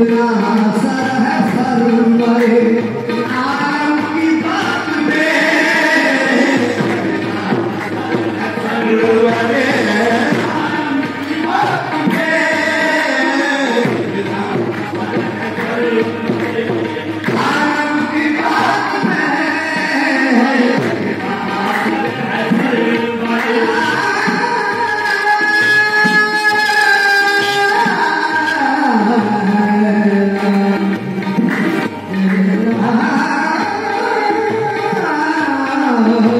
Hallelujah. Hallelujah.